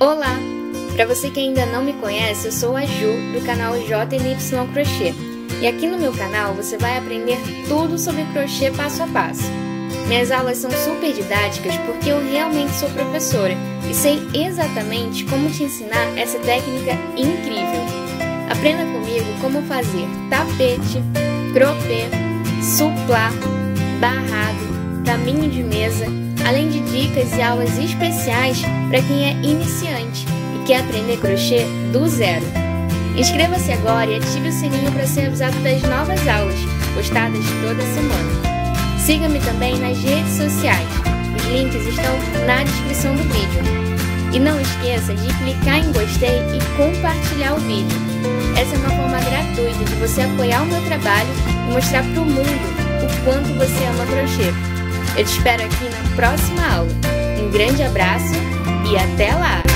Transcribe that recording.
Olá! Para você que ainda não me conhece, eu sou a Ju do canal JNY Crochê. E aqui no meu canal você vai aprender tudo sobre crochê passo a passo. Minhas aulas são super didáticas porque eu realmente sou professora e sei exatamente como te ensinar essa técnica incrível. Aprenda comigo como fazer tapete, crochê, suplá, barrado, caminho de mesa, além de dicas e aulas especiais para quem é iniciante e quer aprender crochê do zero. Inscreva-se agora e ative o sininho para ser avisado das novas aulas, postadas toda semana. Siga-me também nas redes sociais, os links estão na descrição do vídeo. E não esqueça de clicar em gostei e compartilhar o vídeo. Essa é uma forma gratuita de você apoiar o meu trabalho e mostrar para o mundo o quanto você ama crochê. Eu te espero aqui na próxima aula. Um grande abraço e até lá!